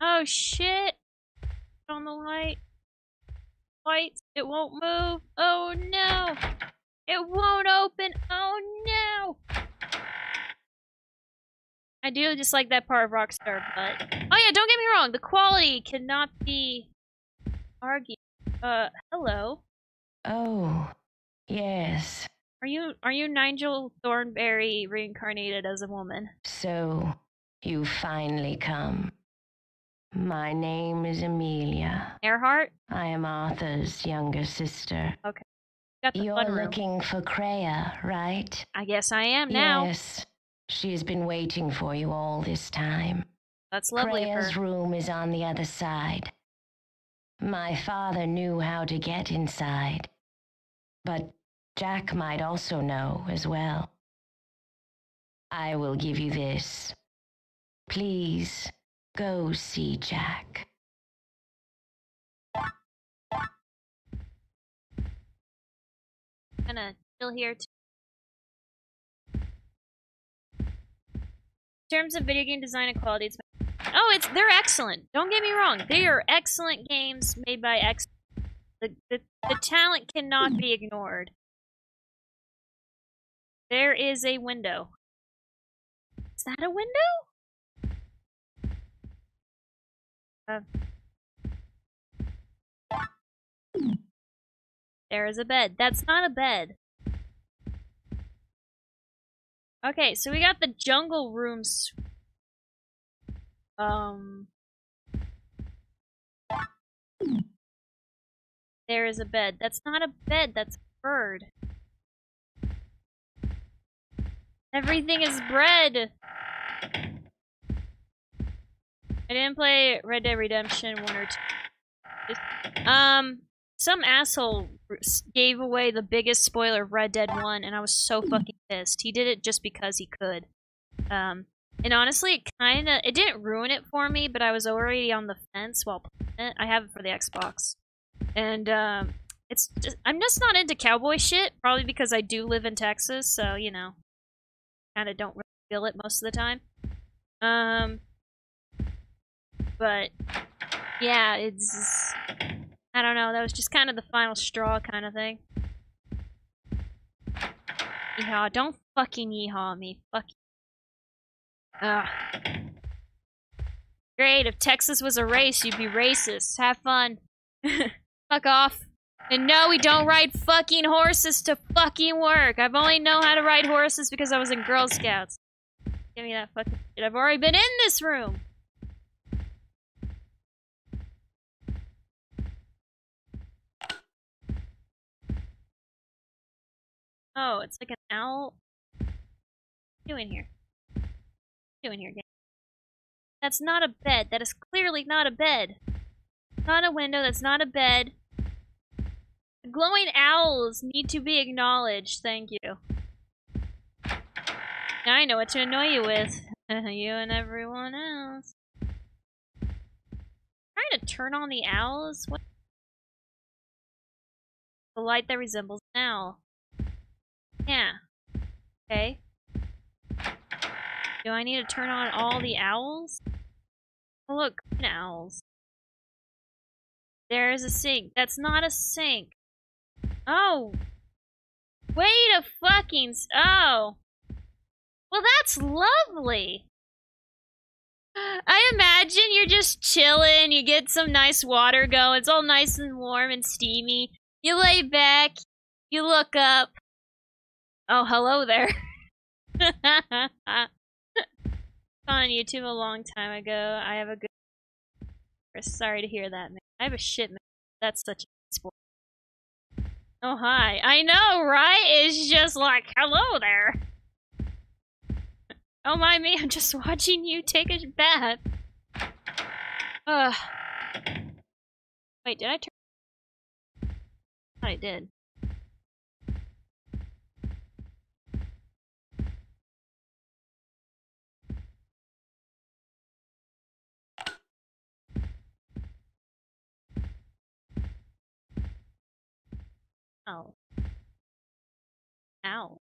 Oh shit! On the light. Lights. It won't move. Oh no! It won't open. Oh no! I do just like that part of Rockstar, but oh yeah, don't get me wrong. The quality cannot be argued. Uh, hello. Oh, yes. Are you are you Nigel Thornberry reincarnated as a woman? So, you finally come. My name is Amelia. Earhart? I am Arthur's younger sister. Got the You're looking for Kreia, right? I guess I am now. Yes. She has been waiting for you all this time. That's lovely Kreia's room is on the other side. My father knew how to get inside. But Jack might also know as well. I will give you this. Please go see Jack. gonna chill here too. In terms of video game design and quality, it's oh, it's they're excellent. Don't get me wrong; they are excellent games made by ex. The the, the talent cannot be ignored. There is a window. Is that a window? There is a bed. That's not a bed. Okay, so we got the jungle rooms. Um. There is a bed. That's not a bed, that's a bird. Everything is bread! I didn't play Red Dead Redemption 1 or 2. Um, some asshole gave away the biggest spoiler of Red Dead 1, and I was so fucking pissed. He did it just because he could. Um, and honestly, it kind of it didn't ruin it for me, but I was already on the fence while playing it. I have it for the Xbox, and um, it's just I'm just not into cowboy shit. Probably because I do live in Texas, so you know, kind of don't really feel it most of the time. Um, but yeah, it's I don't know. That was just kind of the final straw kind of thing. Yeehaw! Don't fucking yeehaw me. Fuck. Ugh. Great. If Texas was a race, you'd be racist. Have fun. Fuck off. And no, we don't ride fucking horses to fucking work. I've only know how to ride horses because I was in Girl Scouts. Give me that fucking shit. I've already been in this room. Oh, it's like an owl. What you doing here? What you doing here, game? That's not a bed. That is clearly not a bed. Not a window. That's not a bed. Glowing owls need to be acknowledged. Thank you. Now I know what to annoy you with. you and everyone else. Trying to turn on the owls? What? The light that resembles an owl. Yeah. Okay. Do I need to turn on all the owls? Oh, look, owls. There's a sink. That's not a sink. Oh. Wait a fucking. Oh. Well, that's lovely. I imagine you're just chilling. You get some nice water going. It's all nice and warm and steamy. You lay back. You look up. Oh, hello there. on YouTube a long time ago. I have a good. Sorry to hear that, man. I have a shit man. That's such a sport. Oh hi. I know, right? It's just like hello there. Oh my me, I'm just watching you take a bath. Ugh. Wait, did I turn? I did. Oh. Ow.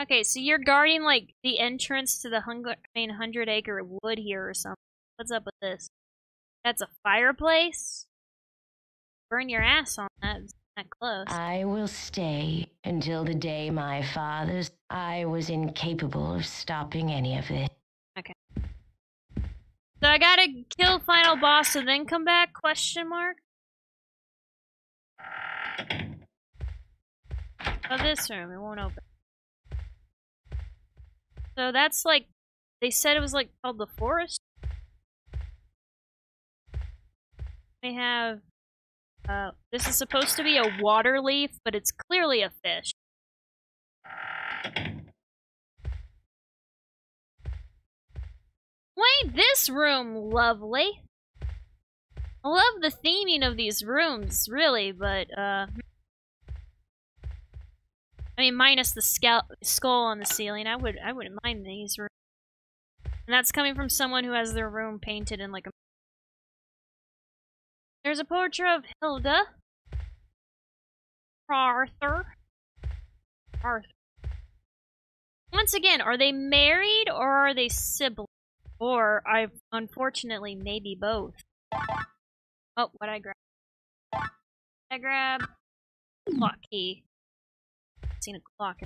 Okay, so you're guarding like the entrance to the hunger, I mean, hundred acre wood here or something. What's up with this? That's a fireplace. Burn your ass on that. It's that close. I will stay until the day my father's. I was incapable of stopping any of it. Okay. So I gotta kill final boss and then come back? Question mark. Oh, this room. It won't open. So that's like, they said it was like called the forest. We have, uh, this is supposed to be a water leaf, but it's clearly a fish. Wait, this room lovely. I love the theming of these rooms, really, but, uh... I mean, minus the skull, on the ceiling, I would I wouldn't mind these rooms. And that's coming from someone who has their room painted in like a. There's a portrait of Hilda. Arthur. Arthur. Once again, are they married or are they siblings? Or I unfortunately maybe both. Oh, what I grab? I grab clock key seen a clock.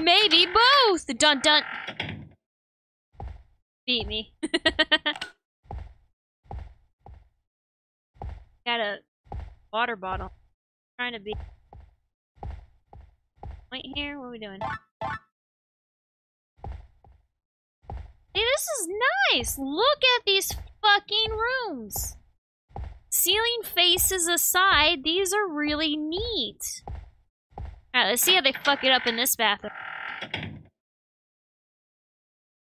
Maybe both! Dun dun! Beat me. Got a water bottle. trying to be. Wait here, what are we doing? Hey, this is nice! Look at these fucking rooms! Ceiling faces aside, these are really neat. Alright, let's see how they fuck it up in this bathroom.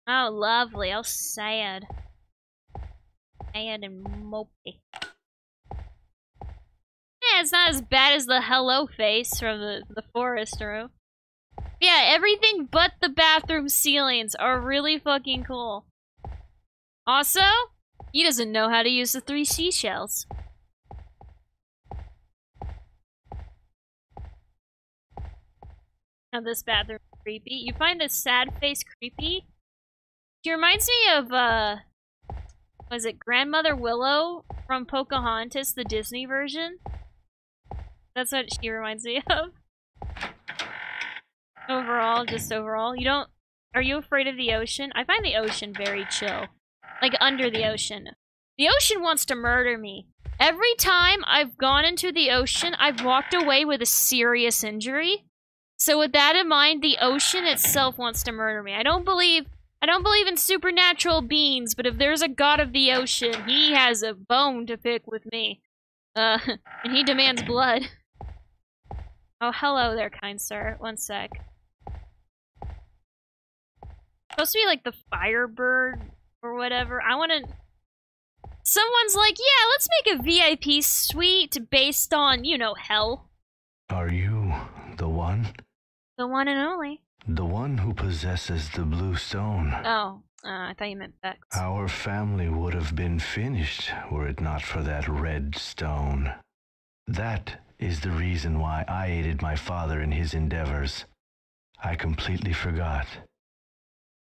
Oh, lovely. Oh, sad. Sad and mopey. Yeah, it's not as bad as the hello face from the, the forest room. Yeah, everything but the bathroom ceilings are really fucking cool. Also, he doesn't know how to use the three seashells. Now this bathroom creepy. You find this sad face creepy? She reminds me of, uh... Was it Grandmother Willow from Pocahontas, the Disney version? That's what she reminds me of. Overall, just overall. You don't... Are you afraid of the ocean? I find the ocean very chill. Like, under the ocean. The ocean wants to murder me. Every time I've gone into the ocean, I've walked away with a serious injury. So with that in mind, the ocean itself wants to murder me. I don't believe I don't believe in supernatural beings, but if there's a god of the ocean, he has a bone to pick with me. Uh, and he demands blood. Oh, hello there, kind sir. One sec. Supposed to be like the Firebird or whatever. I want to... Someone's like, yeah, let's make a VIP suite based on, you know, hell. Are you the one? The one and only. The one who possesses the blue stone. Oh, uh, I thought you meant Vex. Our family would have been finished were it not for that red stone. That is the reason why I aided my father in his endeavors. I completely forgot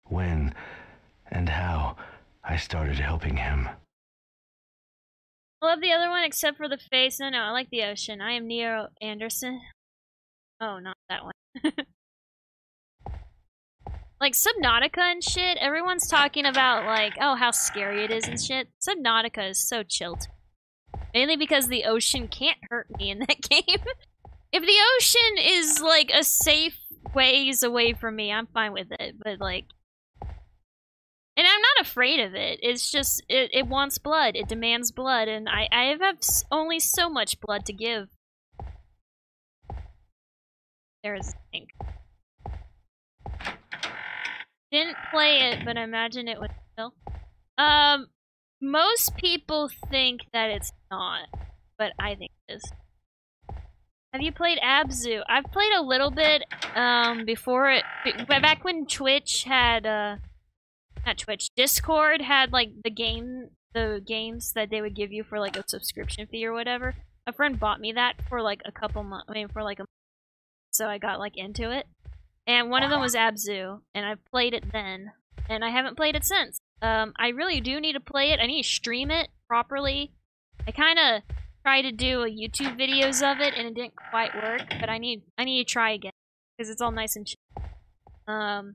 when and how I started helping him. I love the other one except for the face. No, no, I like the ocean. I am Nero Anderson. Oh, not that one. like Subnautica and shit, everyone's talking about like, oh, how scary it is and shit. Subnautica is so chilled. Mainly because the ocean can't hurt me in that game. if the ocean is like a safe ways away from me, I'm fine with it. But like, and I'm not afraid of it. It's just it, it wants blood. It demands blood, and I I have only so much blood to give. There's ink. Didn't play it, but I imagine it would still. Um, most people think that it's not, but I think it is. Have you played Abzu? I've played a little bit um before it back when Twitch had uh not Twitch Discord had like the game the games that they would give you for like a subscription fee or whatever. A friend bought me that for like a couple months. I mean for like a so I got like into it. And one of them was Abzu, and I played it then, and I haven't played it since. Um, I really do need to play it. I need to stream it properly. I kind of tried to do a YouTube videos of it, and it didn't quite work. But I need I need to try again because it's all nice and chill. Um,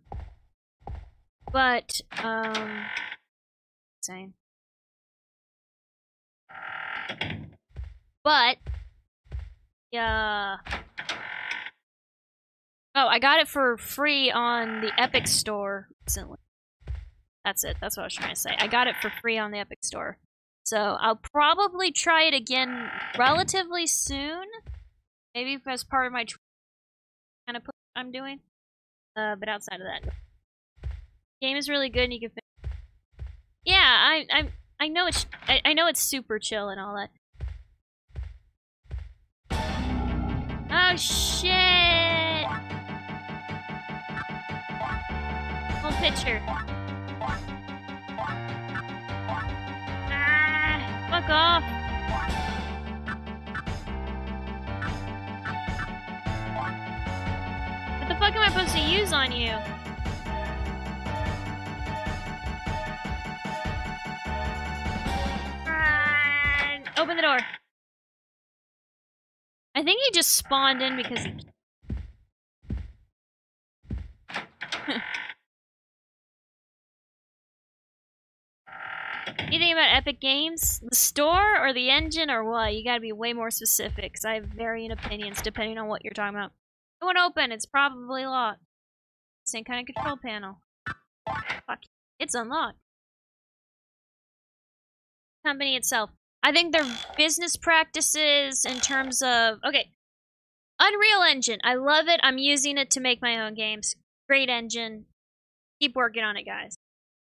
but um, same. But yeah. Oh, I got it for free on the Epic Store recently. That's it. That's what I was trying to say. I got it for free on the Epic Store. So I'll probably try it again relatively soon. Maybe as part of my kind of I'm doing. Uh, but outside of that, game is really good and you can. Yeah, I I I know it's I, I know it's super chill and all that. Oh shit! Full picture. Ah, fuck off. What the fuck am I supposed to use on you? The door. I think he just spawned in because he. you think about Epic Games? The store or the engine or what? You gotta be way more specific because I have varying opinions depending on what you're talking about. It won't open, it's probably locked. Same kind of control panel. Fuck. It's unlocked. Company itself. I think their business practices in terms of okay, Unreal Engine. I love it. I'm using it to make my own games. Great engine. Keep working on it, guys.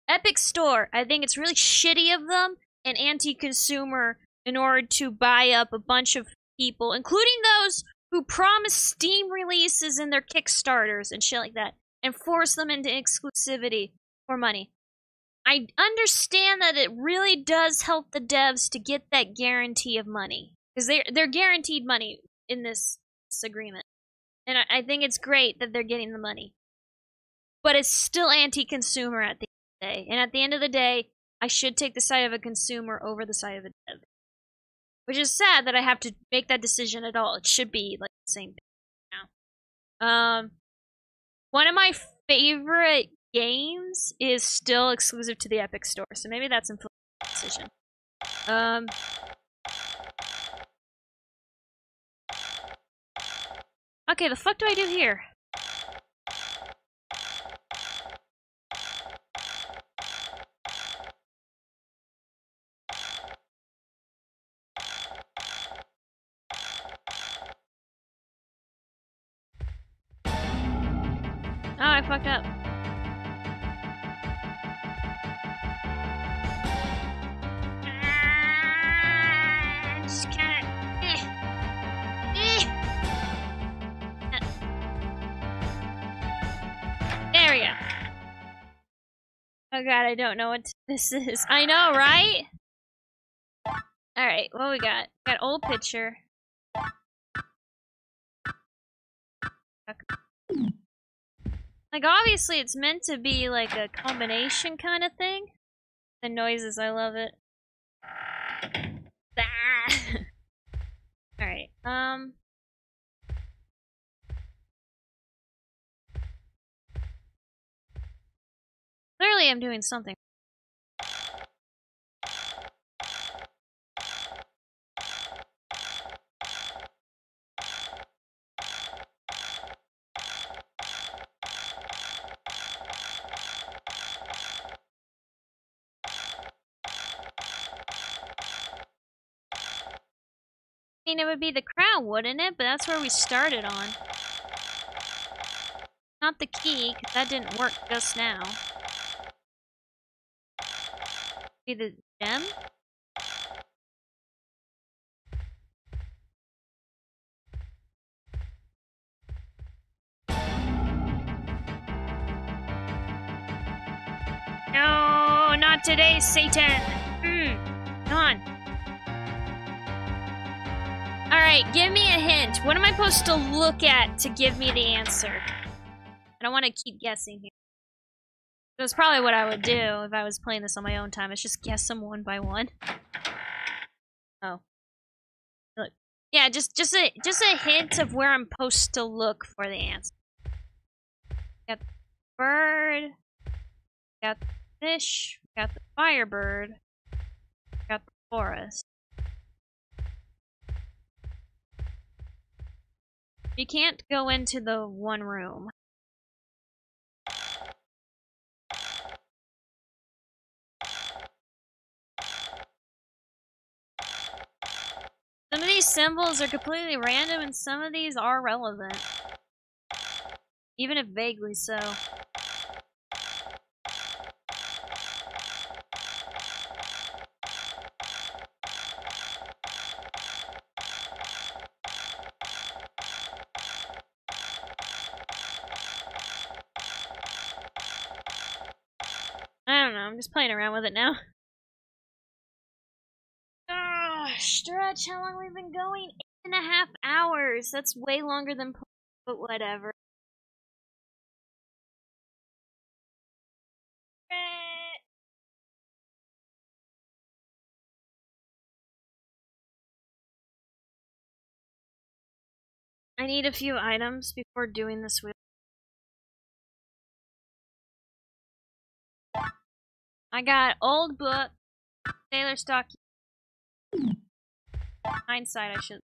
Epic Store. I think it's really shitty of them and anti-consumer in order to buy up a bunch of people, including those who promise Steam releases in their Kickstarters and shit like that, and force them into exclusivity for money. I understand that it really does help the devs to get that guarantee of money because they they're guaranteed money in this, this agreement, and I, I think it's great that they're getting the money. But it's still anti-consumer at the end of the day, and at the end of the day, I should take the side of a consumer over the side of a dev. Which is sad that I have to make that decision at all. It should be like the same thing. Um, one of my favorite games is still exclusive to the Epic Store, so maybe that's influencing my decision. Um. Okay, the fuck do I do here? Oh, I fucked up. Oh god, I don't know what this is. I know, right? Alright, what we got? Got old picture. Like, obviously, it's meant to be like a combination kind of thing. The noises, I love it. Alright, um. Clearly, I'm doing something. I mean, it would be the crown, wouldn't it? But that's where we started on. Not the key, because that didn't work just now. Be the gem? No, not today, Satan! Hmm, come on. Alright, give me a hint. What am I supposed to look at to give me the answer? I don't want to keep guessing here. That's probably what I would do if I was playing this on my own time. Is just guess them one by one. Oh. Look. Yeah, just just a just a hint of where I'm supposed to look for the answer. Got the bird. Got the fish. Got the firebird. Got the forest. You can't go into the one room. Some of these symbols are completely random and some of these are relevant. Even if vaguely so. I don't know, I'm just playing around with it now. Ah, stretch, how long we've been going? Eight and a half hours. That's way longer than but whatever. I need a few items before doing this wheel. I got old book, sailor stock. Hindsight, I should.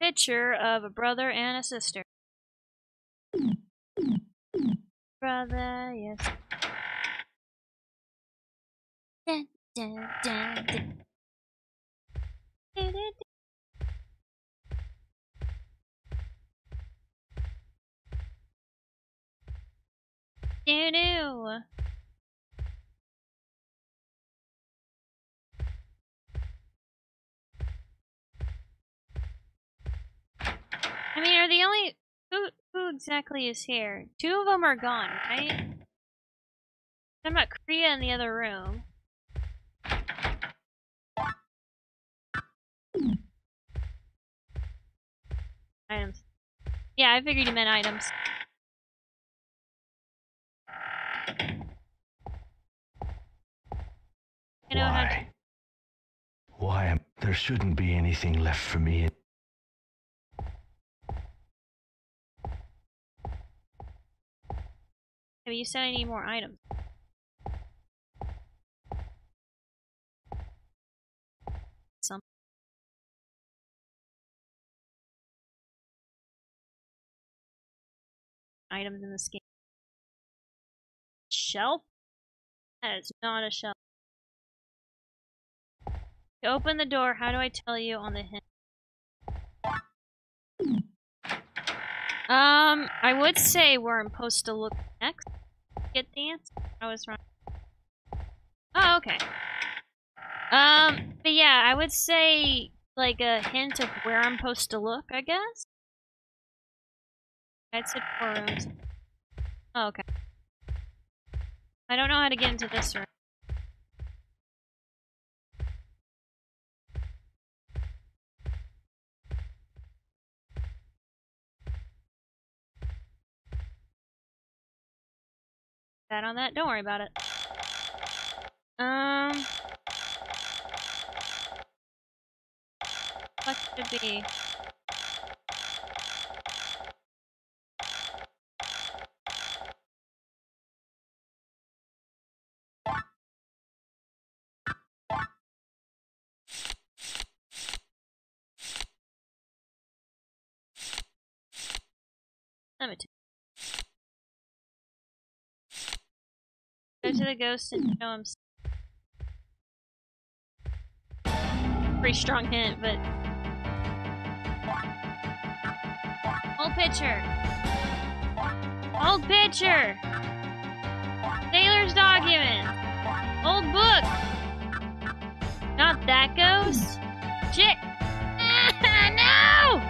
Picture of a brother and a sister. Brother, yes. Dun, dun, dun, Du-du-du. Doo-doo. I mean, are the only who who exactly is here? Two of them are gone, right? I'm about Kriya in the other room. Items. Yeah, I figured you meant items. I know Why? Why am there shouldn't be anything left for me. Yeah, but you said I need more items. Some. Items in this game. Shelf? That is not a shelf. To open the door, how do I tell you on the hint? Um, I would say where I'm supposed to look next. Get the answer. I was wrong. Oh, okay. Um, but yeah, I would say like a hint of where I'm supposed to look, I guess. I'd said four rooms. Oh, okay. I don't know how to get into this room. That on that, don't worry about it. Um. What could be? Me. Go to the ghost and show him. Pretty strong hint, but. Old picture. Old picture. Sailor's document. Old book. Not that ghost. Shit. no!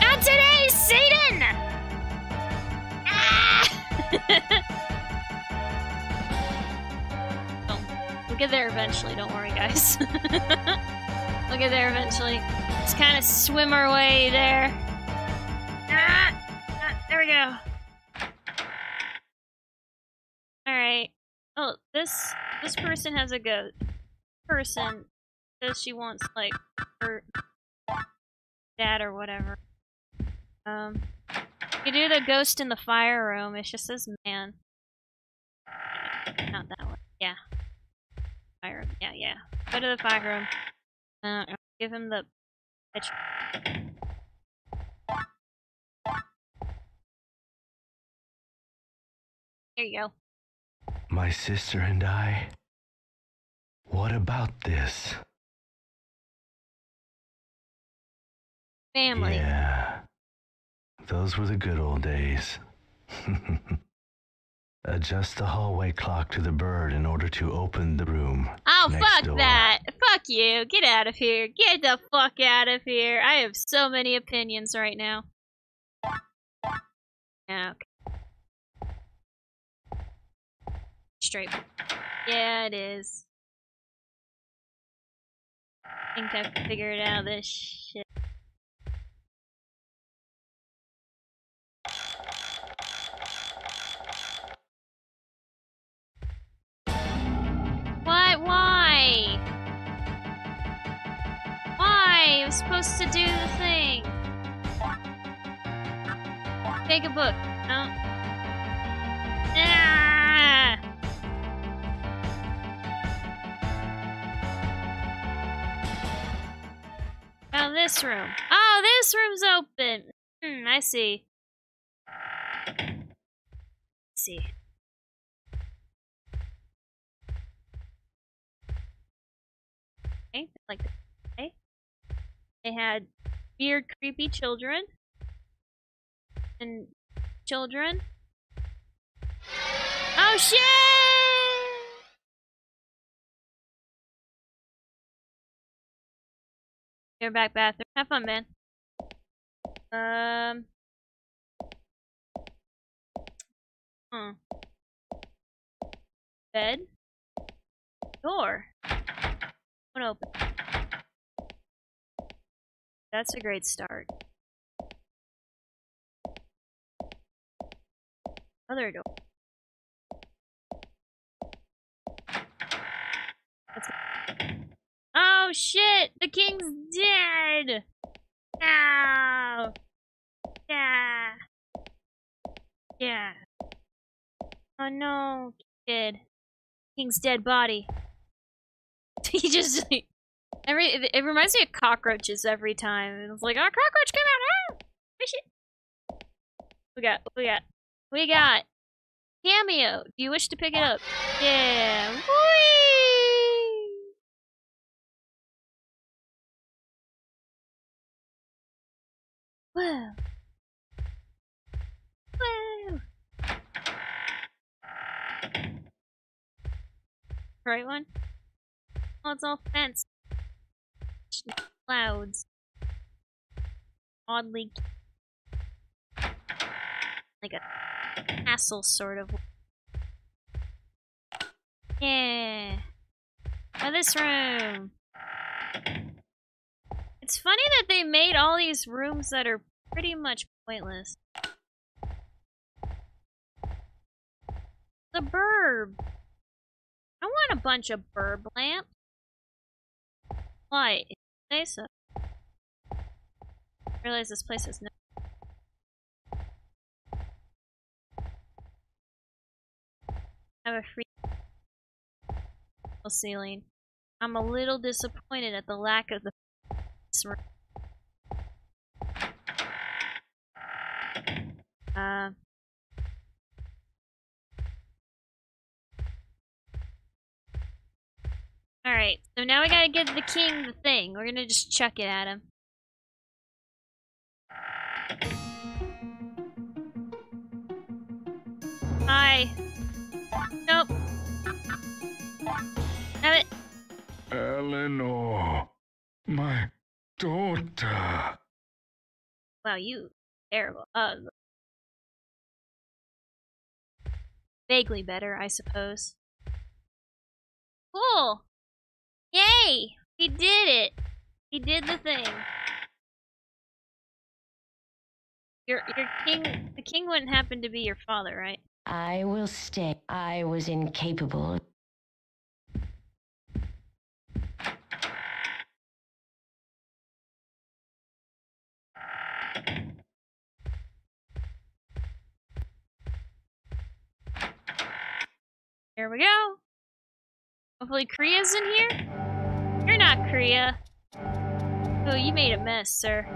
Not today, Satan! oh, we'll get there eventually, don't worry guys. we'll get there eventually. Just kind of swim our way there. Ah, ah, there we go. Alright. Oh, this this person has a goat. Person says she wants like her dad or whatever. Um, you do the ghost in the fire room. It just says man. Not that one. Yeah. Fire room. Yeah, yeah. Go to the fire room. Uh, give him the pitch. There you go. My sister and I? What about this? Family. Yeah. Those were the good old days. Adjust the hallway clock to the bird in order to open the room. Oh, fuck door. that. Fuck you. Get out of here. Get the fuck out of here. I have so many opinions right now. Yeah, okay. Straight. Yeah, it is. I think I figured out this shit. Supposed to do the thing. Take a book. No. Ah! Oh, this room. Oh, this room's open. Hmm, I see. I see. Okay, like. They had weird, creepy children and children. Oh shit! Go back bathroom. Have fun, man. Um. Hmm. Bed. Door. One open. That's a great start. Oh, Other door. That's oh shit! The king's dead! No! Yeah! Yeah. Oh no, kid. King's dead body. he just every it, it reminds me of cockroaches every time. It's like, oh, cockroach, come out! Ah! We got, we got, we got cameo. Do you wish to pick it up? Yeah. Whee! Whoa. Whoa. Right one? Oh, it's all fenced. Clouds. Oddly. Like a castle, sort of. Yeah. Oh, this room. It's funny that they made all these rooms that are pretty much pointless. The burb. I want a bunch of burb lamps. Why? So. I realize this place is no. have a free ceiling. I'm a little disappointed at the lack of the room. Uh, Alright, so now we gotta give the king the thing. We're gonna just chuck it at him. Hi. Nope. Have it. Eleanor, my daughter. Wow, you terrible. Uh, vaguely better, I suppose. Cool. Yay! He did it. He did the thing. Your your king the king wouldn't happen to be your father, right? I will stay. I was incapable. Here we go. Hopefully Kriya's in here. You're not Kriya. Oh, you made a mess, sir.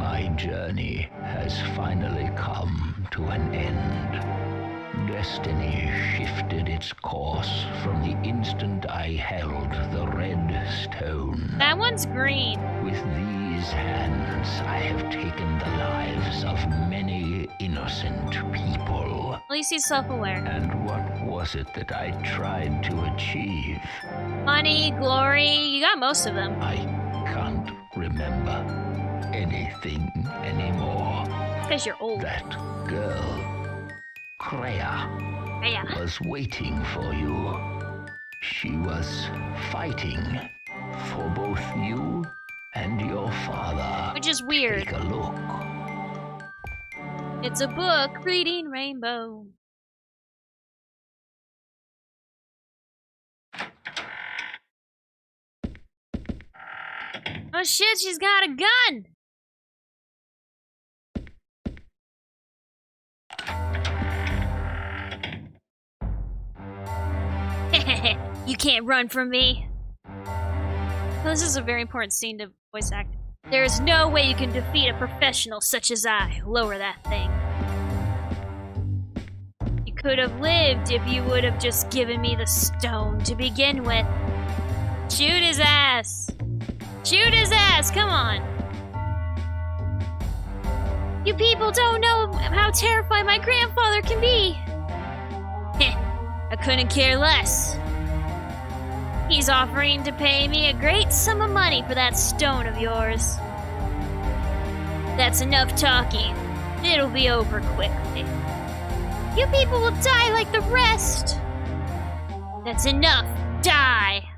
My journey has finally come to an end. Destiny shifted its course from the instant I held the red stone. That one's green. With these hands, I have taken the lives of many innocent people. At least he's self-aware. And what was it that I tried to achieve? Money, glory, you got most of them. I can't remember anything anymore. Because you're old. That girl, Kreia, Yeah. was waiting for you. She was fighting for both you and your father. Which is weird. Take a look. It's a book reading rainbow. Oh shit, she's got a gun! you can't run from me. This is a very important scene to voice act. There is no way you can defeat a professional such as I. Lower that thing. Could have lived if you would have just given me the stone to begin with. Shoot his ass! Shoot his ass! Come on! You people don't know how terrified my grandfather can be! Heh, I couldn't care less. He's offering to pay me a great sum of money for that stone of yours. That's enough talking. It'll be over quickly. You people will die like the rest. That's enough. Die.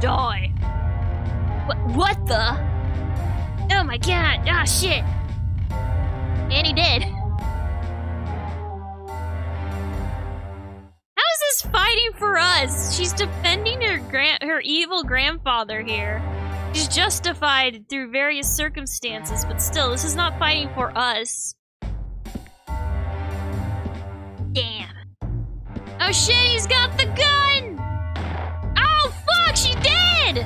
Die. What, what the? Oh my god. Ah, shit. And he did. How is this fighting for us? She's defending her grand her evil grandfather here. She's justified through various circumstances, but still, this is not fighting for us. Oh shit, he's got the gun! Oh fuck, she did!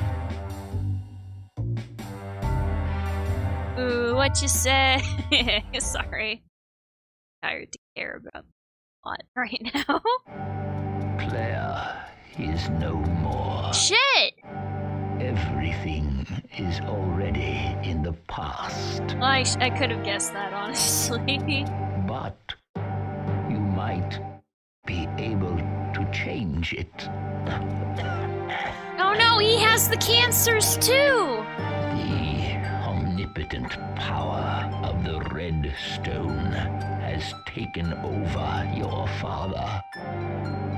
Ooh, what you say? Sorry. Tired to care about plot right now. Claire is no more. Shit! Everything is already in the past. Well, I, I could have guessed that, honestly. But you might be able to change it. oh no, he has the cancers too! The omnipotent power of the Red Stone has taken over your father.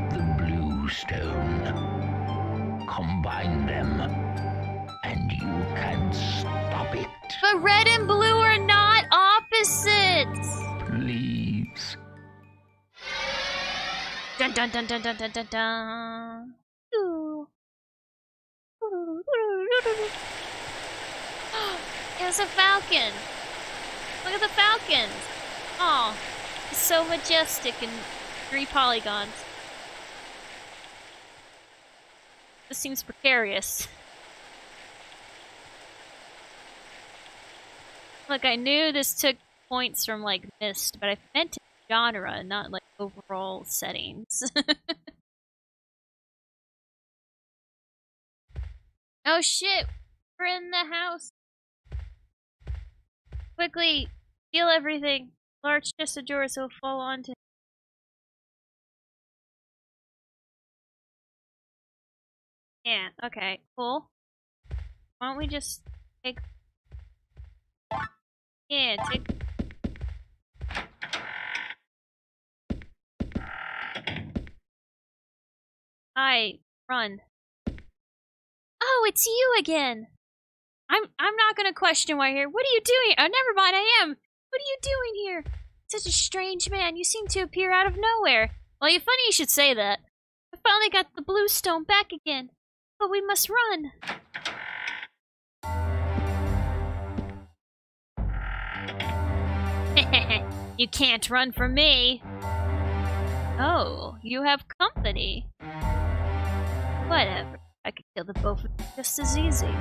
The Blue Stone. Combine them, and you can stop it. But red and blue Dun dun dun dun dun dun dun dun. Ooh. It's a falcon. Look at the falcons. Oh, so majestic and three polygons. This seems precarious. Look, I knew this took points from like Myst, but I meant genre, not like overall settings. oh shit! We're in the house. Quickly, steal everything. Large chest of drawers will fall onto. Yeah. Okay. Cool. Why don't we just take? Yeah. Take. Hi. Run. Oh, it's you again. I'm I'm not gonna question why here. What are you doing? Oh, never mind. I am. What are you doing here? Such a strange man. You seem to appear out of nowhere. Well, you're funny you should say that. I finally got the blue stone back again, but we must run. you can't run from me. Oh, you have company. Whatever. I could kill the both of you just as easy.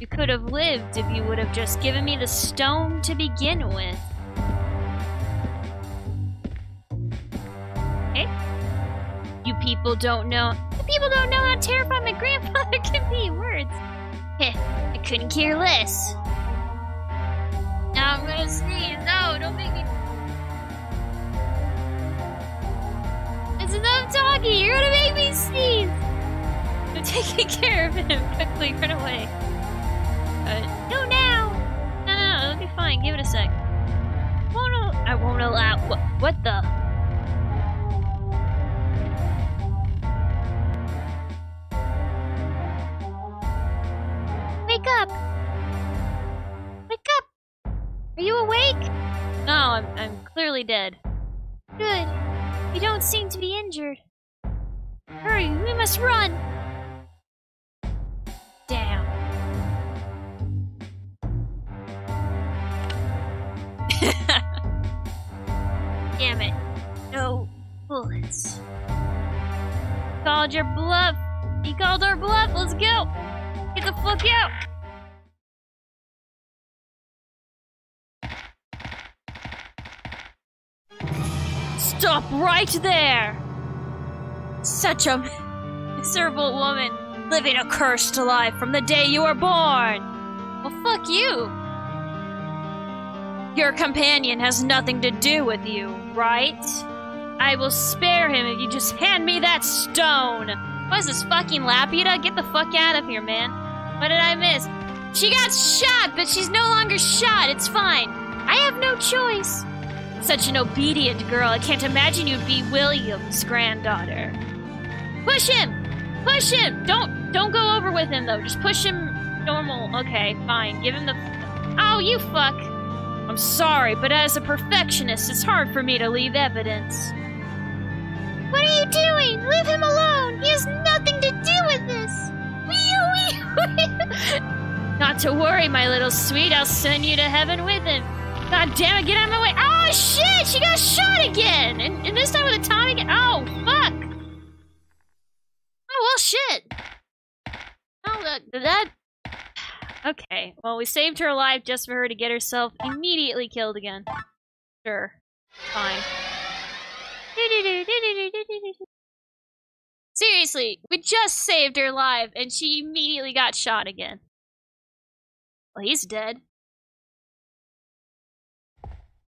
You could have lived if you would have just given me the stone to begin with. Okay? You people don't know. The people don't know how terrified my grandfather can be. Words. Heh, I couldn't care less. Now I'm gonna sneeze. No, don't make me. It's enough talking. You're gonna make me taking care of him. Quickly, run away. Uh, no, now. No, no, no. It'll be fine. Give it a sec. Won't al- I won't allow. What? What the? Wake up! Wake up! Are you awake? No, I'm, I'm clearly dead. Good. You don't seem to be injured. Hurry, we must run! Called your bluff. He called our bluff. Let's go. Get the fuck out. Stop right there! Such a miserable woman, living a cursed life from the day you were born! Well, fuck you! Your companion has nothing to do with you, right? I will spare him if you just hand me that stone! What is this fucking Lapita? Get the fuck out of here, man. What did I miss? She got shot, but she's no longer shot. It's fine. I have no choice. Such an obedient girl. I can't imagine you'd be William's granddaughter. Push him! Push him! Don't don't go over with him though. Just push him normal. Okay, fine. Give him the Oh, you fuck. I'm sorry, but as a perfectionist, it's hard for me to leave evidence. What are you doing? Leave him alone. He has nothing to do with this. Not to worry, my little sweet. I'll send you to heaven with him. God damn it, get out of my way. Oh, shit! She got shot again! And, and this time with a Tommy gun. Oh, fuck! Oh, well, shit. Oh, that, that... Okay, well, we saved her life just for her to get herself immediately killed again. Sure. Fine. Seriously, we just saved her life, and she immediately got shot again. Well, he's dead.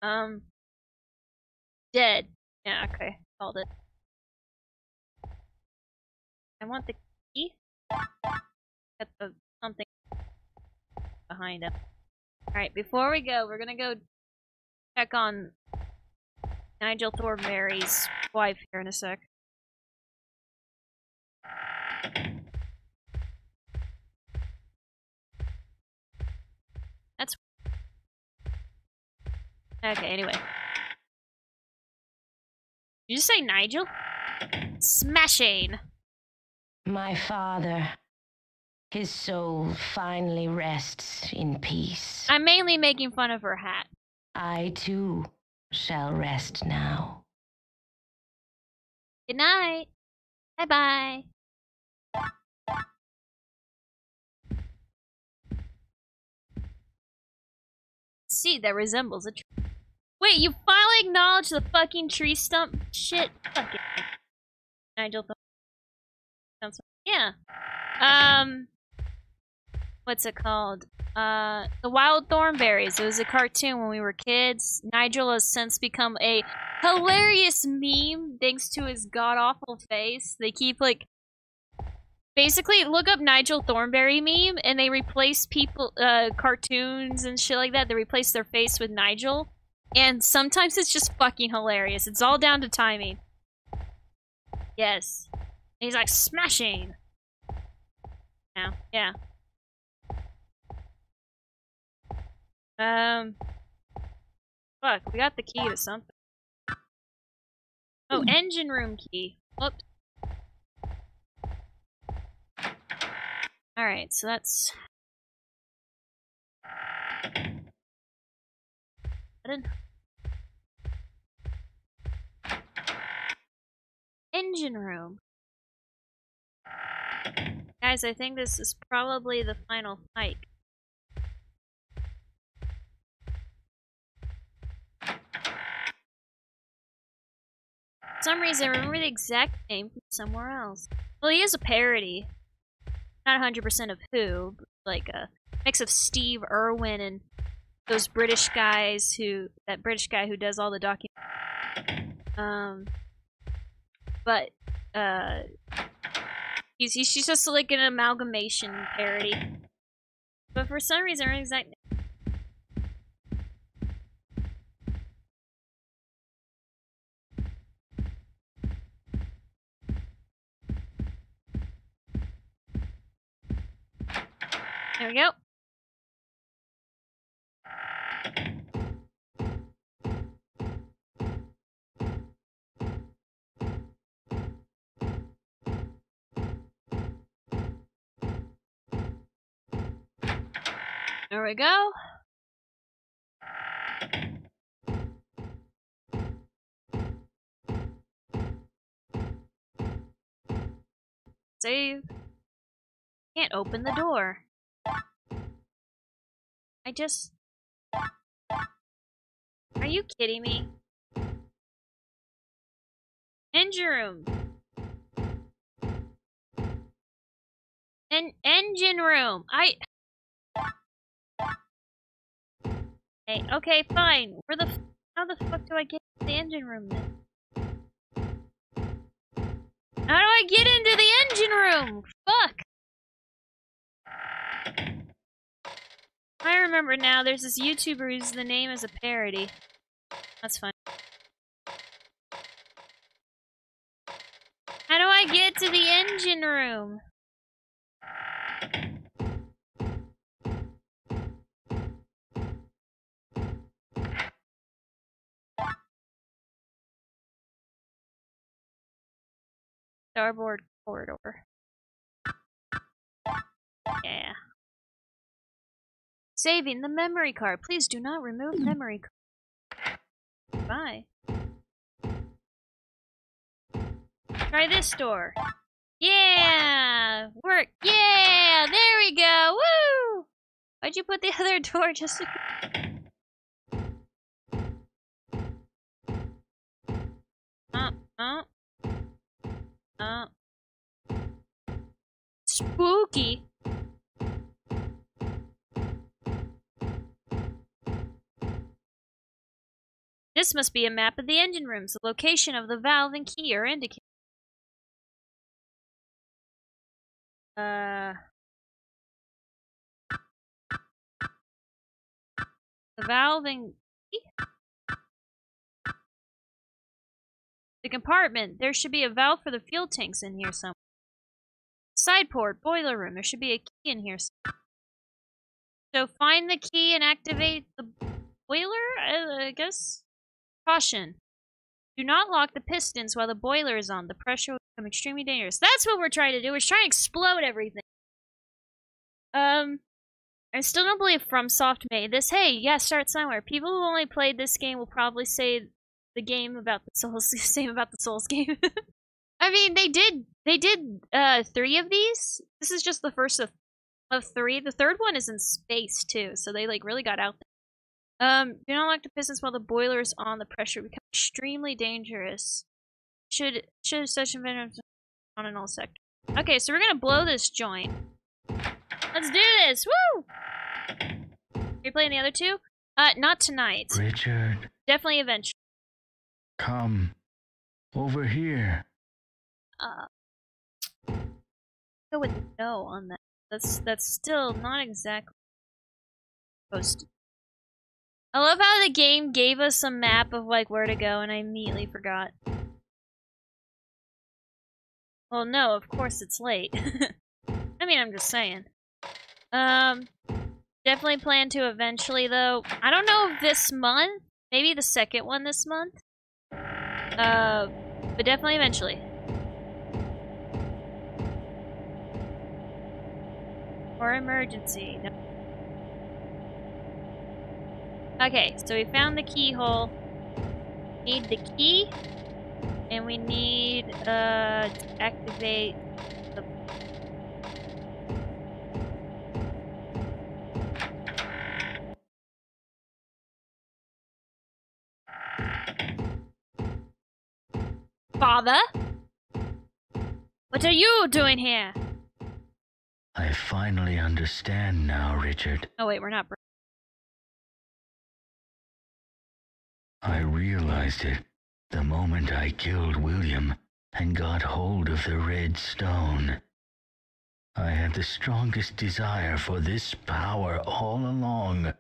Um. Dead. Yeah, okay. Called it. I want the key. Got the something behind him. Alright, before we go, we're gonna go check on Nigel Thornberry's wife here in a sec. That's okay. Anyway, did you say Nigel? Smashing. My father. His soul finally rests in peace. I'm mainly making fun of her hat. I too shall rest now. Good night. Bye bye. See, that resembles a tree. Wait, you finally acknowledged the fucking tree stump shit? Fuck it. Nigel Yeah. Um what's it called? Uh The Wild Thornberrys. It was a cartoon when we were kids. Nigel has since become a hilarious meme thanks to his god awful face. They keep like basically look up Nigel Thornberry meme and they replace people uh cartoons and shit like that. They replace their face with Nigel. And sometimes it's just fucking hilarious. It's all down to timing. Yes. he's like smashing. Now, yeah. Um. Fuck, we got the key to something. Oh, engine room key. Whoops. Alright, so that's... Button. Engine room. Guys, I think this is probably the final fight. For some reason, I remember the exact name from somewhere else. Well, he is a parody. Not 100% of who, like a mix of Steve Irwin and those British guys who, that British guy who does all the docu. Um, but, uh, he's, he's just like an amalgamation parody. But for some reason, don't exact There we go. There we go. Save. Can't open the door. I just... Are you kidding me? Engine room. En engine room. I... Hey, okay, fine. Where the... How the fuck do I get to the engine room then? How do I get into the engine room? Fuck! I remember now, there's this YouTuber whose the name is a parody. That's fun. How do I get to the engine room? Starboard corridor. Yeah. Saving the memory card. Please do not remove memory card. Bye. Try this door. Yeah! Work! Yeah! There we go! Woo! Why'd you put the other door just to... Uh, uh. Uh. Spooky! This must be a map of the engine rooms. The location of the valve and key are indicated. Uh... The valve and The compartment. There should be a valve for the fuel tanks in here somewhere. Side port, boiler room. There should be a key in here. Somewhere. So find the key and activate the boiler, I, I guess? Caution. Do not lock the pistons while the boiler is on. The pressure will become extremely dangerous. That's what we're trying to do. We're trying to explode everything. Um, I still don't believe FromSoft made this. Hey, yeah, start somewhere. People who only played this game will probably say the game about the Souls, same about the Souls game. I mean, they did, they did, uh, three of these. This is just the first of, of three. The third one is in space, too, so they, like, really got out there. Um, do not lock the pistons while the boiler is on. The pressure become extremely dangerous. Should should such invention on in all sectors. Okay, so we're gonna blow this joint. Let's do this! Woo! Are You playing the other two? Uh, not tonight. Richard, Definitely eventually. Come over here. Uh, go with no on that. That's that's still not exactly supposed to. I love how the game gave us a map of like where to go, and I immediately forgot. Well, no, of course it's late. I mean, I'm just saying. Um, definitely plan to eventually, though. I don't know this month. Maybe the second one this month. Uh, but definitely eventually. Or emergency. No. Okay, so we found the keyhole. Need the key. And we need, uh, to activate the... Father? What are you doing here? I finally understand now, Richard. Oh wait, we're not... I realized it the moment I killed William and got hold of the red stone. I had the strongest desire for this power all along.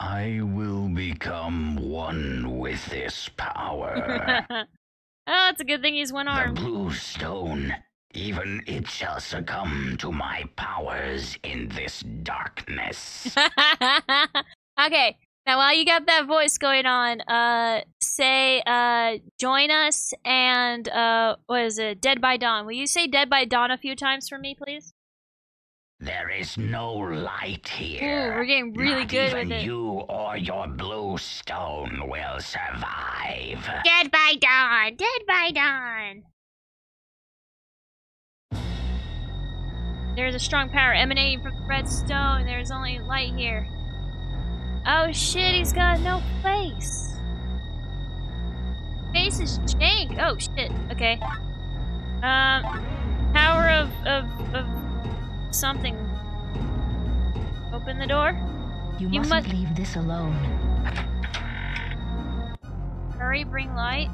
I will become one with this power. oh, it's a good thing he's one arm. The blue stone, even it shall succumb to my powers in this darkness. okay. Now while you got that voice going on, uh say uh join us and uh what is it? Dead by Dawn. Will you say Dead by Dawn a few times for me, please? There is no light Ooh, here. we're getting really Not good even with it. you or your blue stone will survive. Dead by Dawn. Dead by Dawn. There's a strong power emanating from the red stone. There's only light here. Oh shit, he's got no face. Face is jank. Oh shit. Okay. Um, something. Open the door. You, You mustn't must- leave this alone. Hurry, bring light.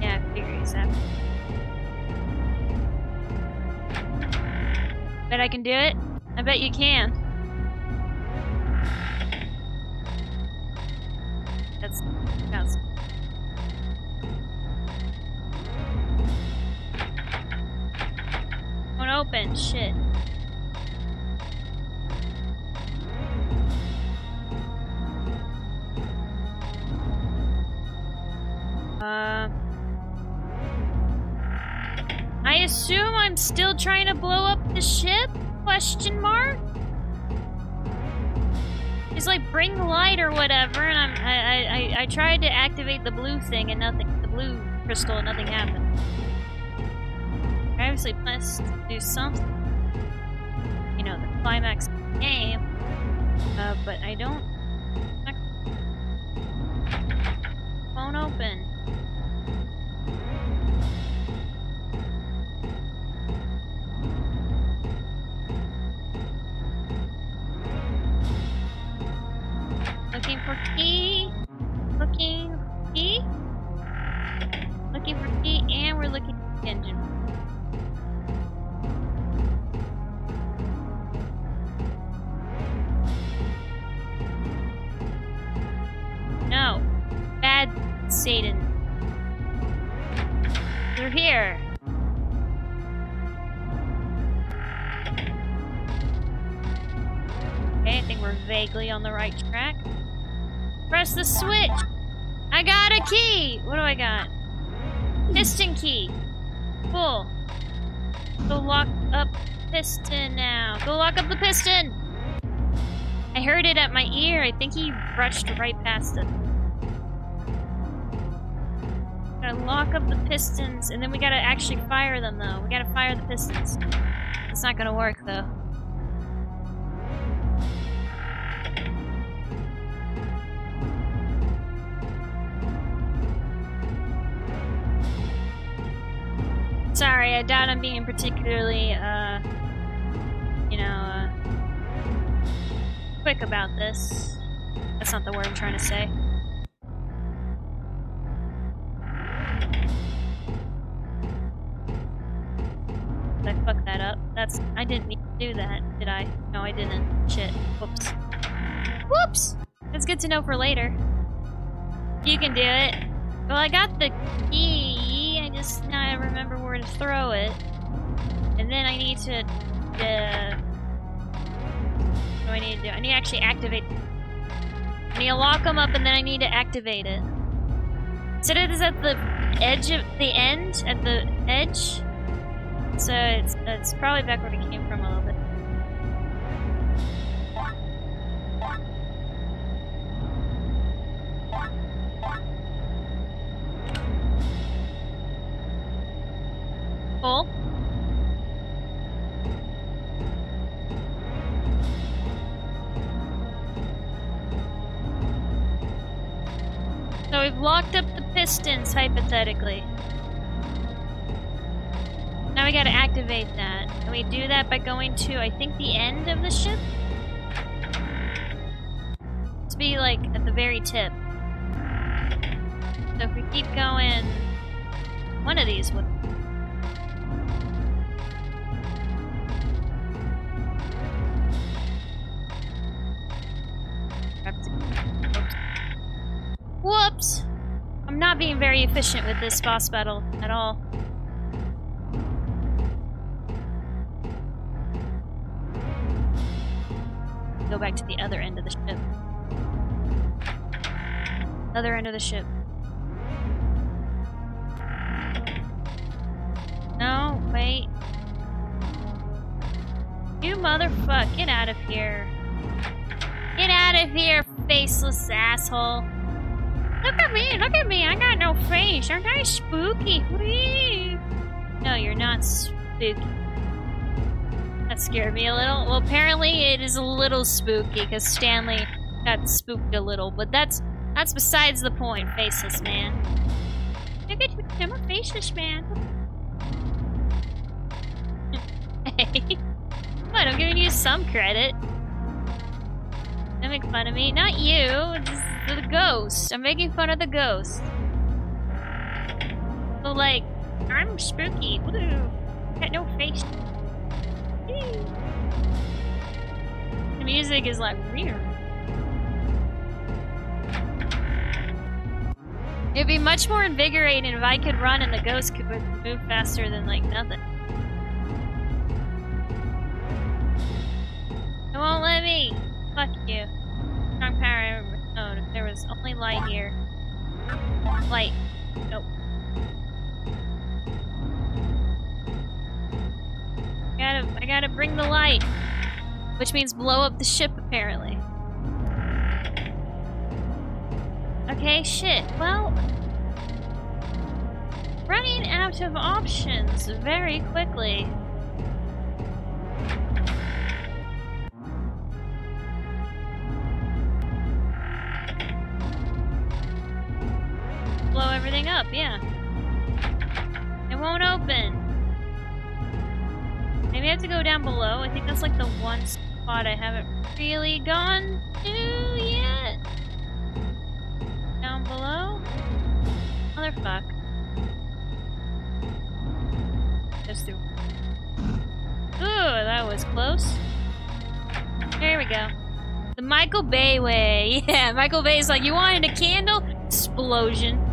Yeah, I figure he's that. Bet I can do it. I bet you can. Shit. Uh, I assume I'm still trying to blow up the ship? Question mark. He's like, bring light or whatever, and I'm, I, I, I tried to activate the blue thing and nothing, the blue crystal and nothing happened. Obviously to do something. You know, the climax of the game. Uh, but I don't. Won't open. Now. Go lock up the piston! I heard it at my ear. I think he brushed right past it. Gotta lock up the pistons, and then we gotta actually fire them, though. We gotta fire the pistons. It's not gonna work, though. Sorry, I doubt I'm being particularly, uh, quick about this. That's not the word I'm trying to say. I fuck that up? that's... I didn't need to do that, did I? No, I didn't. Shit. Whoops. Whoops! That's good to know for later. You can do it. Well, I got the key. I just now I remember where to throw it. And then I need to... Uh, I need to do? I need to actually activate... I need to lock them up and then I need to activate it. So it is at the edge of the end, at the edge. So it's it's probably back where it came from a little bit. Full. Locked up the pistons, hypothetically. Now we gotta activate that. And we do that by going to, I think, the end of the ship? To be, like, at the very tip. So if we keep going... One of these would... Whoops! I'm not being very efficient with this boss battle at all. Go back to the other end of the ship. Other end of the ship. No, wait. You motherfucker, get out of here. Get out of here, faceless asshole. Look at me, look at me, I got no face. Aren't I spooky? Whee! No, you're not spooky. That scared me a little. Well, apparently it is a little spooky because Stanley got spooked a little, but that's that's besides the point, faceless man. Look at I'm a faceless man. hey. What, I'm giving you some credit. Don't make fun of me. Not you, ghost. I'm making fun of the ghost. So like, I'm spooky. Woo! Got no face. The music is like weird. It'd be much more invigorating if I could run and the ghost could move faster than like nothing. It won't let me. Fuck you. There was only light here. Light. Nope. I gotta, I gotta bring the light. Which means blow up the ship, apparently. Okay, shit. Well... Running out of options very quickly. Blow everything up, yeah. It won't open. Maybe I have to go down below. I think that's like the one spot I haven't really gone to yet. Down below? Motherfuck. Just through. Ooh, that was close. There we go. The Michael Bay way. Yeah, Michael Bay's like, you wanted a candle? Explosion.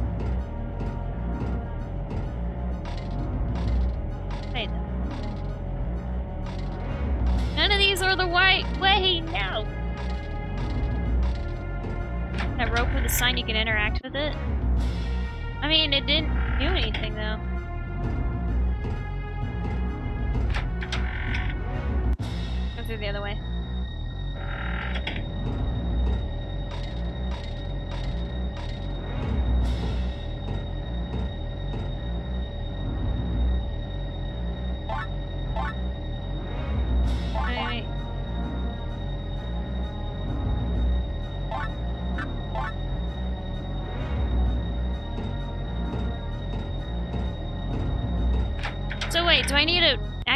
The right way, no! That rope with a sign you can interact with it? I mean, it didn't do anything, though. Go through the other way.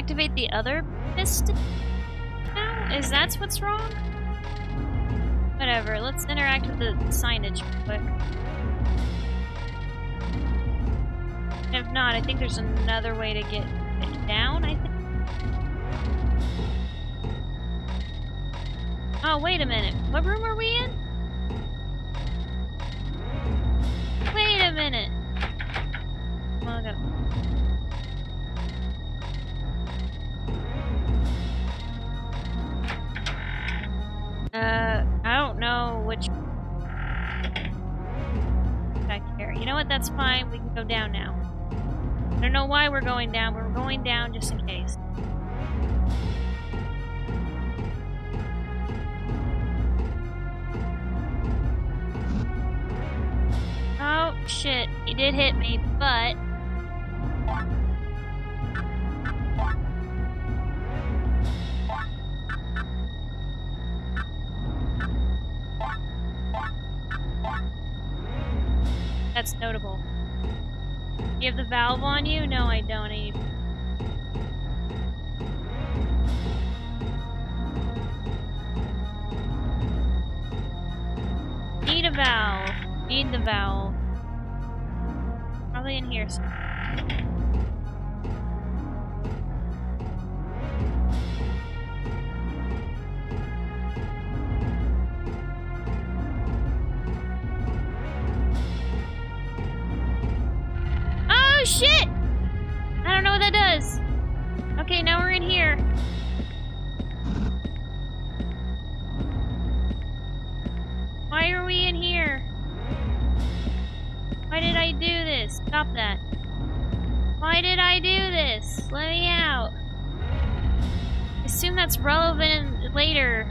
activate the other piston now? Is that what's wrong? Whatever, let's interact with the signage quick. If not, I think there's another way to get it down, I think. Oh, wait a minute. What room are we in? Wait a minute. Well, down now. I don't know why we're going down, but we're going down just in case. Oh, shit. He did hit me, but... That's notable. You have the valve on you? No, I don't. I need... Need a valve. Need the valve. Probably in here. somewhere. Shit! I don't know what that does. Okay, now we're in here. Why are we in here? Why did I do this? Stop that. Why did I do this? Let me out. Assume that's relevant later.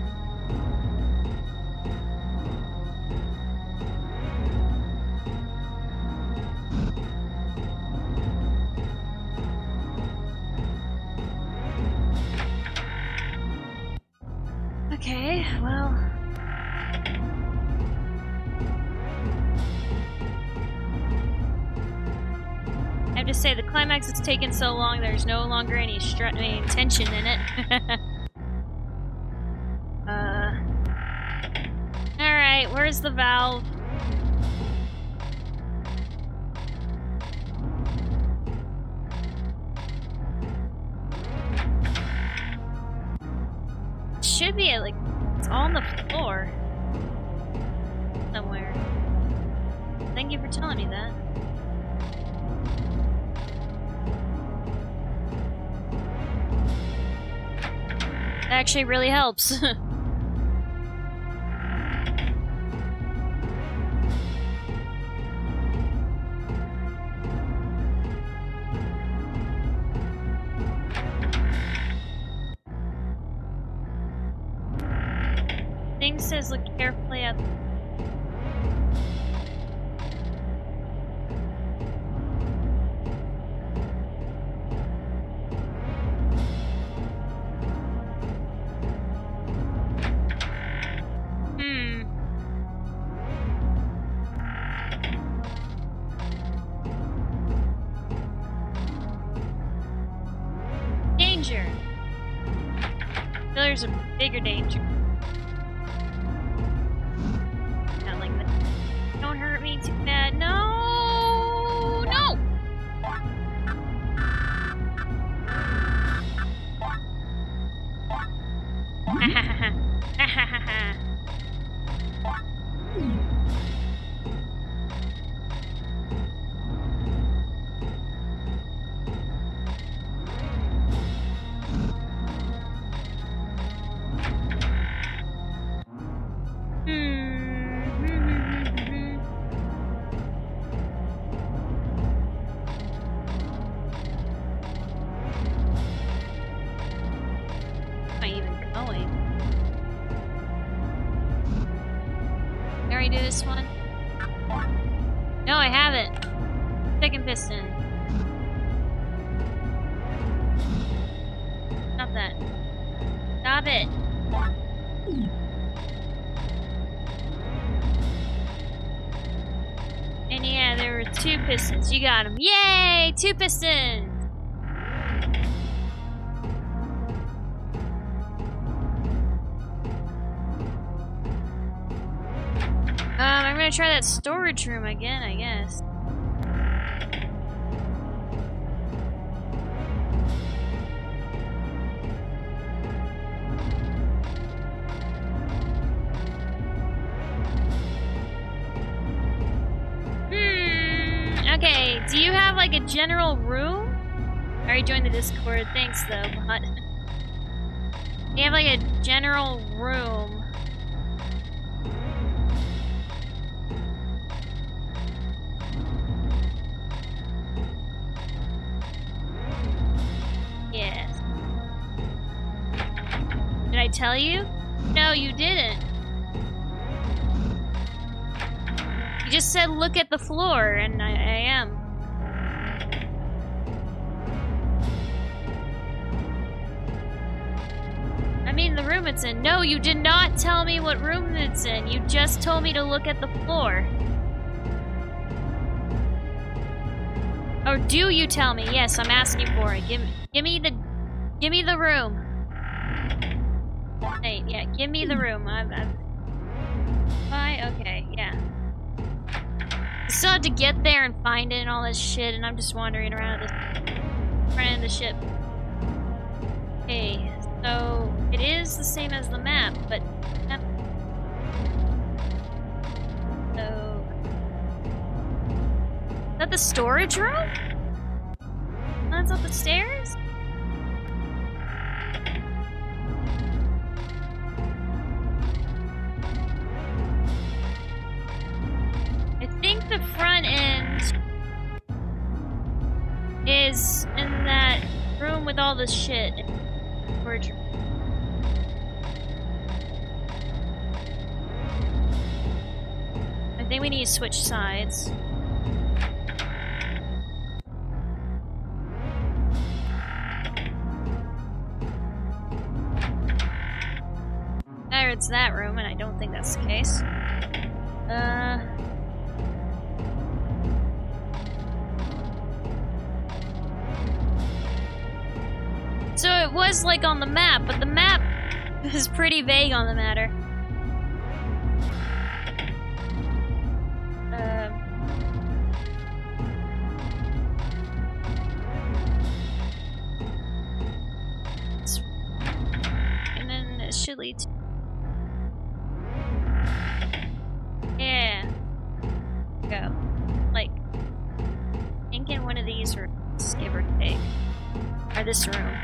Climax has taken so long, there's no longer any, any tension in it. uh. Alright, where's the valve? It should be, like, it's on the actually really helps. You got him. Yay! Two pistons! Um, I'm gonna try that storage room again, I guess. General room? I already joined the Discord. Thanks though, but you have like a general room. Yes. Did I tell you? No, you didn't. You just said look at the floor, and I, it's in. No, you did not tell me what room it's in. You just told me to look at the floor. Or do you tell me? Yes, I'm asking for it. Give, give me the, give me the room. Hey, yeah, give me the room. I'm, I'm. Bye. Okay, yeah. I still have to get there and find it and all this shit, and I'm just wandering around this, around the ship. Okay, so it is the same as the map, but. So is that the storage room? That's up the stairs. I think the front end is in that room with all the shit. We need to switch sides. Either it's that room, and I don't think that's the case. Uh. So it was like on the map, but the map is pretty vague on the matter. Lead to. Yeah. Go. Like, I think in one of these rooms, give or take. Or this room.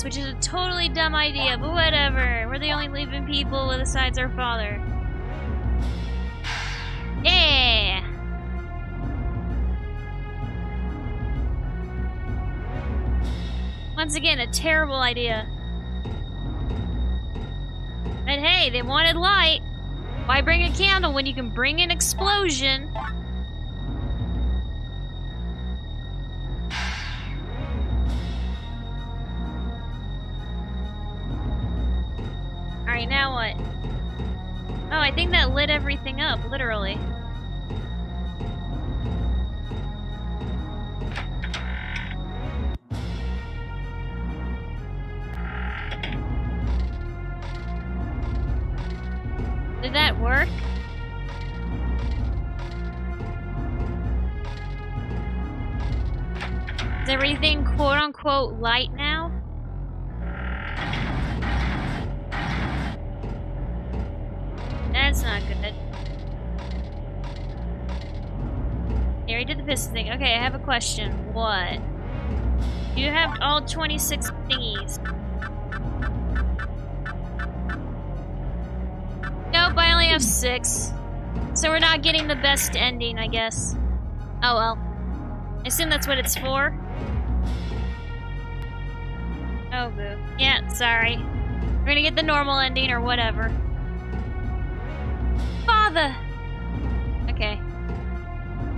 This which is a totally dumb idea, but whatever. We're the only living people besides our father. Yeah! Once again, a terrible idea. But hey, they wanted light. Why bring a candle when you can bring an explosion? That's not good. Here, we did the piston thing. Okay, I have a question. What? You have all 26 thingies. Nope, I only have six. So we're not getting the best ending, I guess. Oh well. I assume that's what it's for. Oh, boo. Yeah, sorry. We're gonna get the normal ending or whatever. Father! Okay.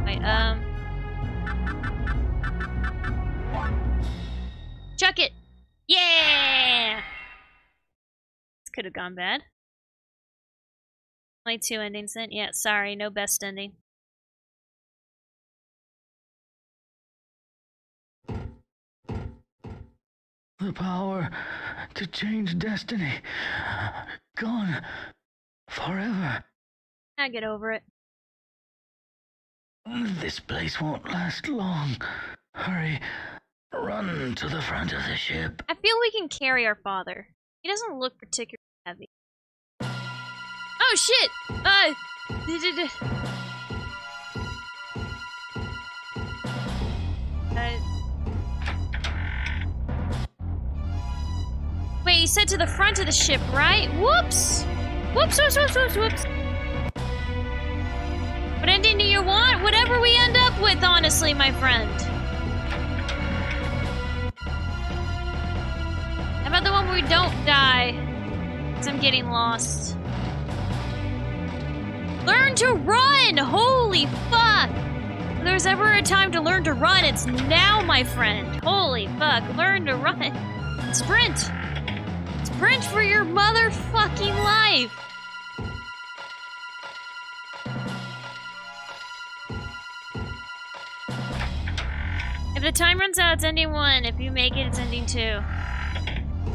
Wait, um... Chuck it! Yeah! This could have gone bad. Only two endings then? Yeah, sorry, no best ending. The power to change destiny. Gone. Forever. I get over it. This place won't last long. Hurry. Run to the front of the ship. I feel we can carry our father. He doesn't look particularly heavy. Oh shit! Uh, uh, Wait, he said to the front of the ship, right? Whoops! Whoops, whoops, whoops, whoops, whoops. What ending do you want? Whatever we end up with, honestly, my friend. How about the one where we don't die? Because I'm getting lost. Learn to run! Holy fuck! If there's ever a time to learn to run, it's now, my friend. Holy fuck, learn to run. Sprint! Sprint for your motherfucking life! If the time runs out, it's ending one. If you make it, it's ending two.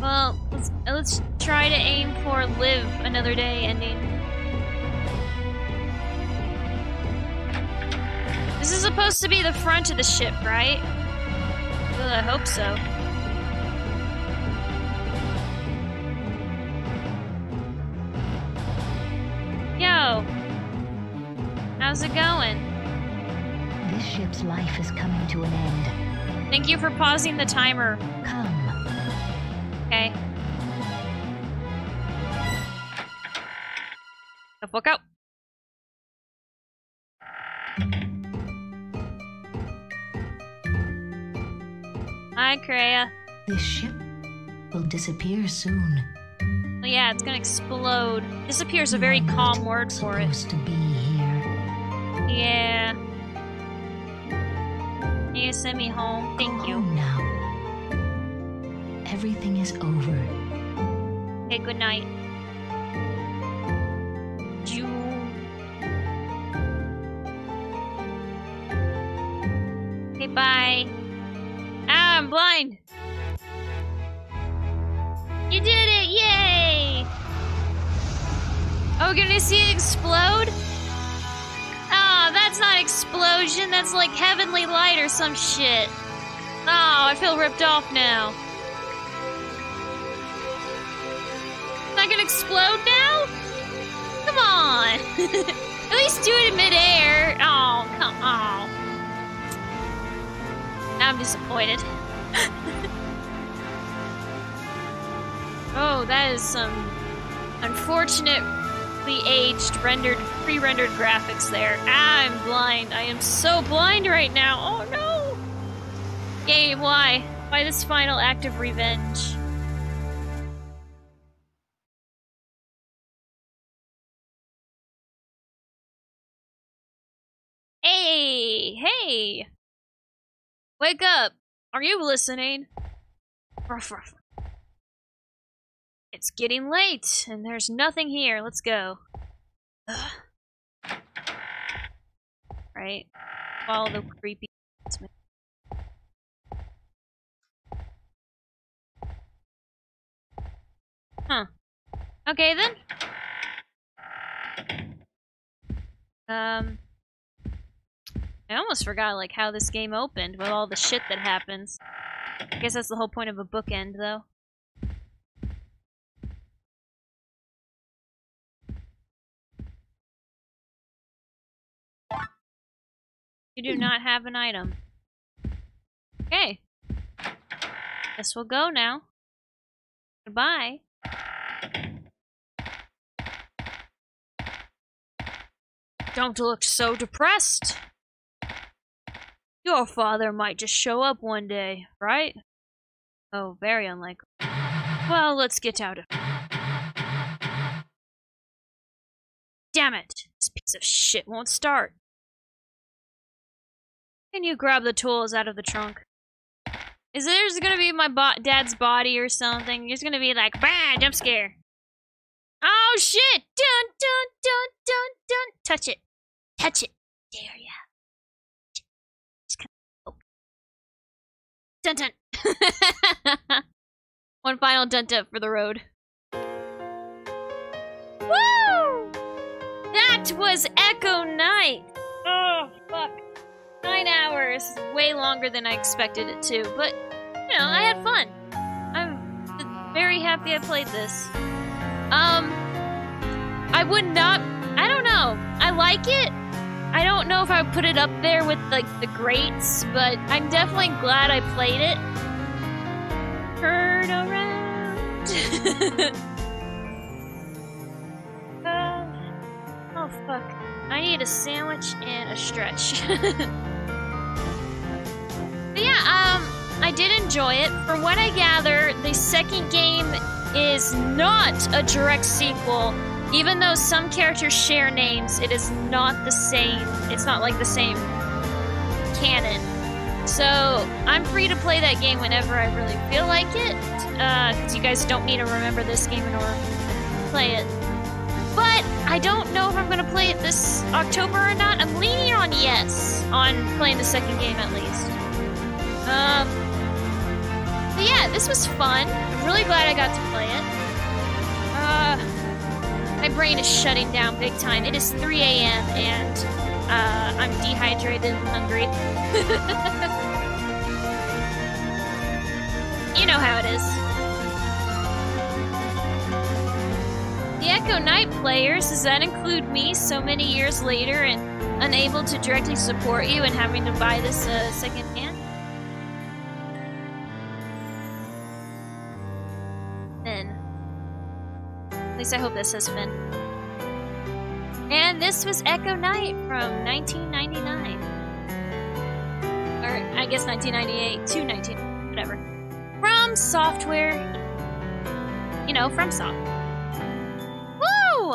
Well, let's, let's try to aim for live another day ending. This is supposed to be the front of the ship, right? Well, I hope so. Yo! How's it going? This ship's life is coming to an end. Thank you for pausing the timer. Come. Okay. The fuck out. Hi, Kreia. This ship will disappear soon. Well, yeah, it's gonna explode. Disappear's a very calm word for it. Supposed to be here. Yeah. You send me home. Thank you. home now. Everything is over. Okay, good night. You. Okay, bye. Ah, I'm blind. You did it! Yay! Oh, we're gonna see it explode? That's not explosion. That's like heavenly light or some shit. Oh, I feel ripped off now. not gonna explode now? Come on! At least do it in midair. Oh, come on. Now I'm disappointed. oh, that is some aged, rendered, pre-rendered graphics there. Ah, I'm blind. I am so blind right now. Oh no! Game, why? Why this final act of revenge? Hey, hey! Wake up! Are you listening? Ruff, ruff. It's getting late, and there's nothing here. Let's go. Ugh. Right? Follow the creepy. Huh. Okay then. Um. I almost forgot like how this game opened with all the shit that happens. I guess that's the whole point of a bookend, though. You do not have an item. Okay. Guess we'll go now. Goodbye. Don't look so depressed. Your father might just show up one day, right? Oh, very unlikely. Well, let's get out of here. Damn it! This piece of shit won't start. Can you grab the tools out of the trunk? Is there's gonna be my bo dad's body or something? It's gonna be like, bah, jump scare. Oh shit! Dun dun dun dun dun. Touch it. Touch it. Dare ya. Just oh. Dun dun. One final dun dun for the road. Woo! That was Echo Night. Oh ah! fuck. Nine hours. Way longer than I expected it to, but you know, I had fun. I'm very happy I played this. Um, I would not. I don't know. I like it. I don't know if I would put it up there with like the greats, but I'm definitely glad I played it. Turn around. uh, oh fuck! I need a sandwich and a stretch. I did enjoy it. From what I gather, the second game is not a direct sequel. Even though some characters share names, it is not the same. It's not like the same canon. So I'm free to play that game whenever I really feel like it, because uh, you guys don't need to remember this game in order to play it. But I don't know if I'm going to play it this October or not. I'm leaning on yes on playing the second game at least. Um, yeah, this was fun. I'm really glad I got to play it. Uh, my brain is shutting down big time. It is 3 a.m. and uh, I'm dehydrated and hungry. you know how it is. The Echo Night players, does that include me so many years later and unable to directly support you and having to buy this uh, second I hope this has been. And this was Echo Night from 1999. Or, I guess 1998 to 19, whatever. From Software. You know, FromSoft. Woo!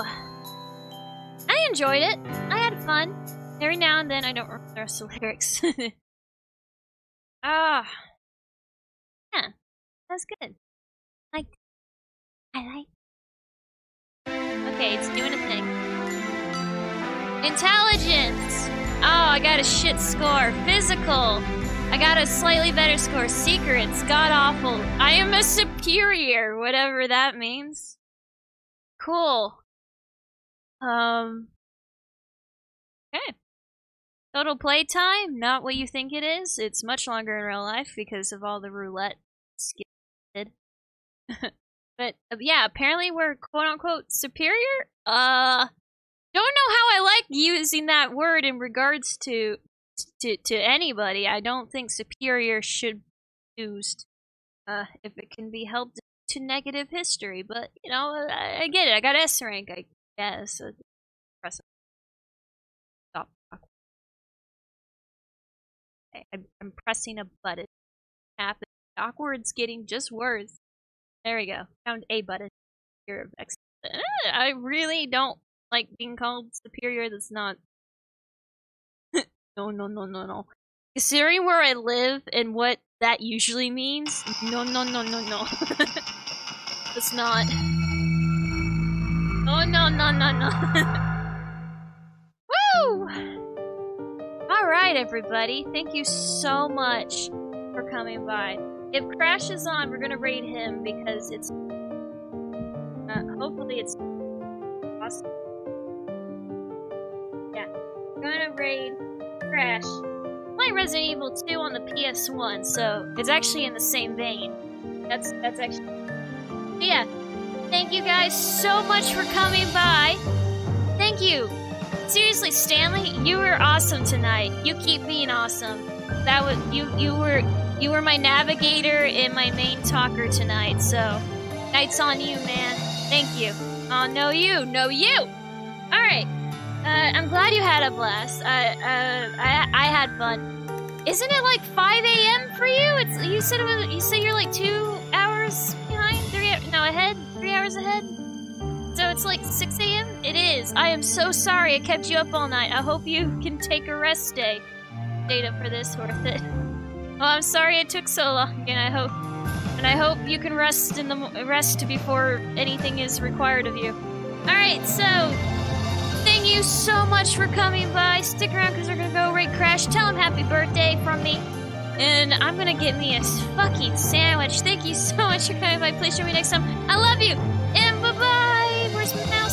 I enjoyed it. I had fun. Every now and then I don't remember the rest of the lyrics. ah. Yeah. That's good. Like I like. Doing a thing. Intelligence! Oh, I got a shit score. Physical! I got a slightly better score. Secrets. God awful. I am a superior, whatever that means. Cool. Um. Okay. Total playtime, not what you think it is. It's much longer in real life because of all the roulette. but uh, yeah, apparently we're quote unquote superior. Uh, don't know how I like using that word in regards to to to anybody. I don't think superior should be used uh, if it can be helped to negative history. But you know, I, I get it. I got S rank, I guess. So press stop. I'm, I'm pressing a button. Happen. Awkward's getting just worse. There we go. Found a button. Superior of X. Eh, I really don't like being called superior. That's not. no, no, no, no, no. Considering where I live and what that usually means, no, no, no, no, no. That's not. Oh no, no, no, no. Woo! Alright, everybody. Thank you so much for coming by. If Crash is on, we're gonna raid him because it's. Uh, hopefully, it's awesome. Yeah. We're gonna raid Crash. Playing Resident Evil 2 on the PS1, so it's actually in the same vein. That's that's actually. But yeah. Thank you guys so much for coming by. Thank you. Seriously, Stanley, you were awesome tonight. You keep being awesome. That was you. You were you were my navigator and my main talker tonight. So, night's on you, man. Thank you. Oh, no, you, no, you. All right. Uh, I'm glad you had a blast. I, uh, I, I had fun. Isn't it like 5 a.m. for you? It's you said it was. You said you're like two hours behind, three no ahead, three hours ahead. So it's like 6 a.m. It is. I am so sorry I kept you up all night. I hope you can take a rest day. Data for this worth it. Well, I'm sorry it took so long, and I hope, and I hope you can rest in the rest before anything is required of you. All right, so thank you so much for coming by. Stick around because we're gonna go raid Crash. Tell him happy birthday from me. And I'm gonna get me a fucking sandwich. Thank you so much for coming by. Please join me next time. I love you. And bye bye. Where's my mouse?